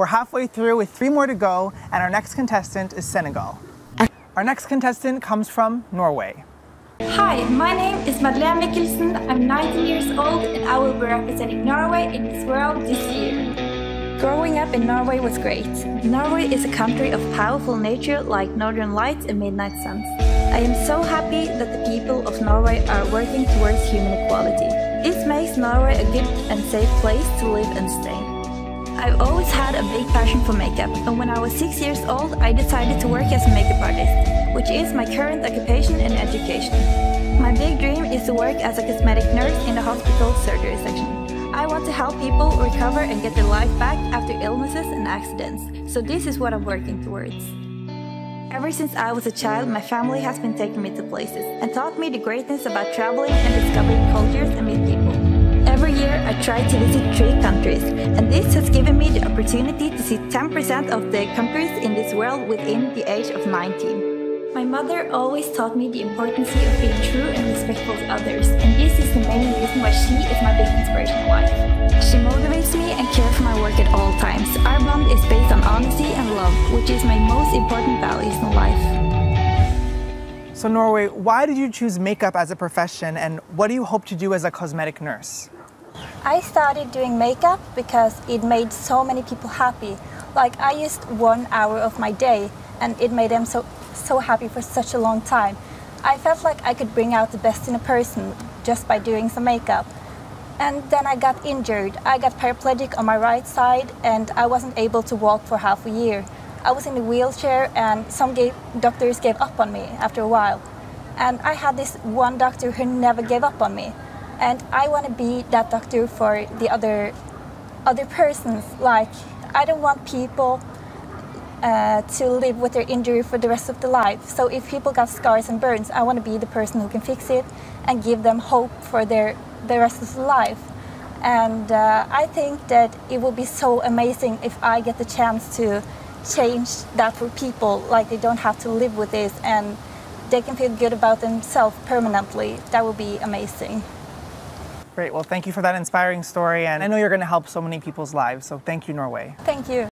We're halfway through with three more to go, and our next contestant is Senegal. Our next contestant comes from Norway. Hi, my name is Madelen Michelsen. I'm 19 years old and I will be representing Norway in Miss World this year. Growing up in Norway was great. Norway is a country of powerful nature like northern lights and midnight suns. I am so happy that the people of Norway are working towards human equality. This makes Norway a good and safe place to live and stay. I've always had a big passion for makeup, and when I was six years old, I decided to work as a makeup artist, which is my current occupation and education. My big dream is to work as a cosmetic nurse in the hospital surgery section. I want to help people recover and get their life back after illnesses and accidents, so this is what I'm working towards. Ever since I was a child, my family has been taking me to places and taught me the greatness about traveling and discovering cultures and meet people. Every year I try to visit three countries, and this has given me the opportunity to see 10% of the countries in this world within the age of 19. My mother always taught me the importance of being true and respectful to others, and this is the main reason why she is my big inspiration in life. She motivates me and cares for my work at all times. Our bond is based on honesty and love, which is my most important values in life. So, Norway, why did you choose makeup as a profession, and what do you hope to do as a cosmetic nurse? I started doing makeup because it made so many people happy. Like I used one hour of my day and it made them so so happy for such a long time. I felt like I could bring out the best in a person just by doing some makeup. And then I got injured. I got paraplegic on my right side and I wasn't able to walk for half a year. I was in a wheelchair and some gave, doctors gave up on me after a while. And I had this one doctor who never gave up on me and I want to be that doctor for the other other persons. Like I don't want people uh, to live with their injury for the rest of their life. So if people got scars and burns, I want to be the person who can fix it and give them hope for their the rest of their life. And uh, I think that it would be so amazing if I get the chance to change that for people. Like they don't have to live with this and they can feel good about themselves permanently. That would be amazing. Great. Well, thank you for that inspiring story. And I know you're going to help so many people's lives. So thank you, Norway. Thank you.